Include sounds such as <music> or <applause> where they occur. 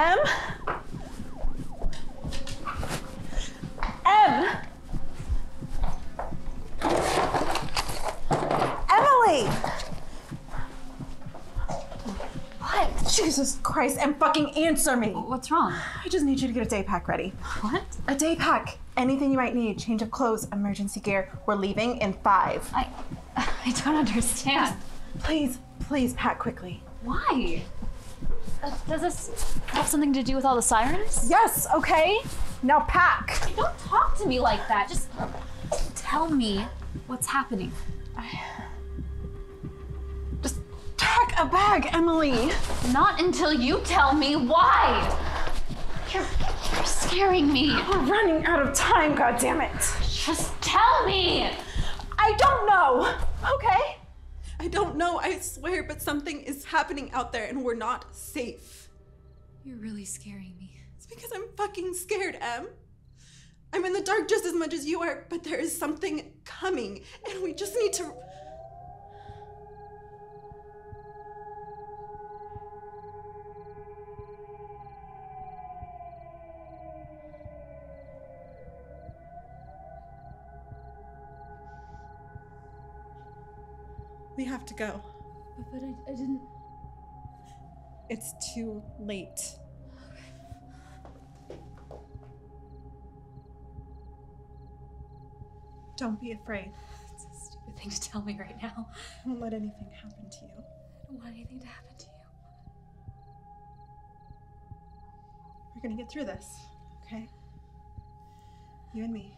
M. M. Emily! What? Jesus Christ, and fucking answer me! What's wrong? I just need you to get a day pack ready. What? A day pack. Anything you might need change of clothes, emergency gear. We're leaving in five. I. <sighs> I don't understand. Please, please pack quickly. Why? Uh, does this have something to do with all the sirens? Yes, okay? Now pack. Don't talk to me like that. Just tell me what's happening. I... Just pack a bag, Emily. Not until you tell me why. You're, you're scaring me. We're running out of time, goddammit. Just tell me. I don't know, okay? I don't know, I swear, but something is happening out there and we're not safe. You're really scaring me. It's because I'm fucking scared, Em. I'm in the dark just as much as you are, but there is something coming, and we just need to. We have to go. But, but I, I didn't. It's too late. Don't be afraid. It's a stupid thing to tell me right now. I won't let anything happen to you. I don't want anything to happen to you. We're gonna get through this, okay? You and me.